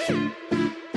あっ!